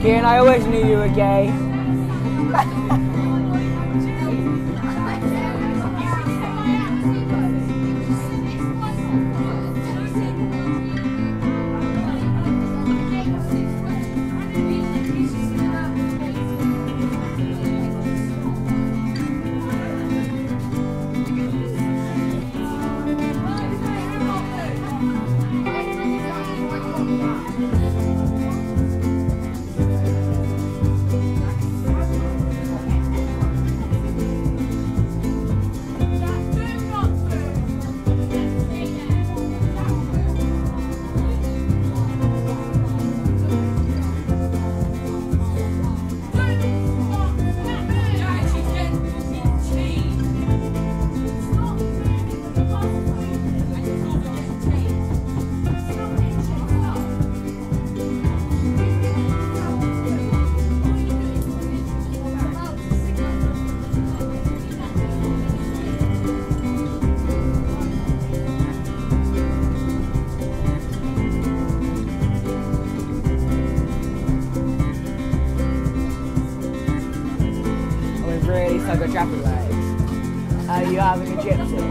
Kieran, I always knew you were gay. stuck got. Are you having a gypsy?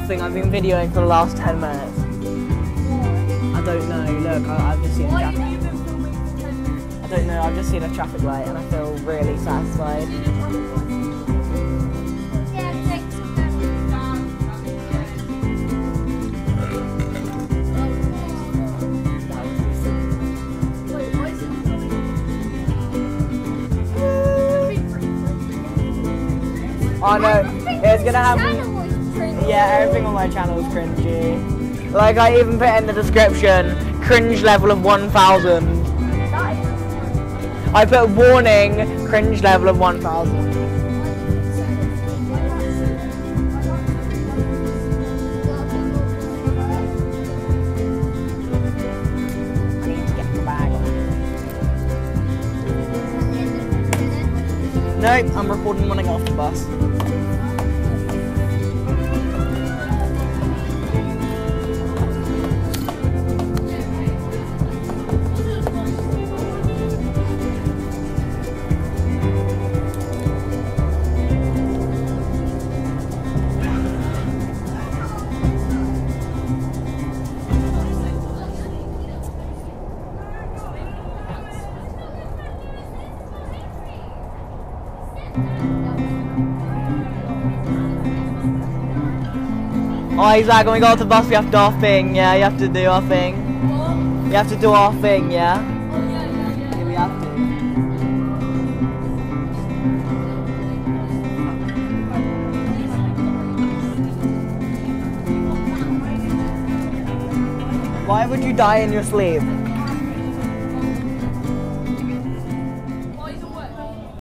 Nothing. I've been videoing for the last 10 minutes. I don't know. Look, I, I've just seen a traffic. I don't know. I've just seen a traffic light and I feel really satisfied. Oh no, it's gonna happen. Yeah, everything on my channel is cringy. Like I even put in the description, cringe level of 1000. I put warning, cringe level of 1000. I need to get the bag on. Nope, I'm recording when I get off the bus. Oh, Isaac, when we go to the bus, we have to do our thing, yeah? You have to do our thing. You have to do our thing, yeah? Why would you die in your sleep?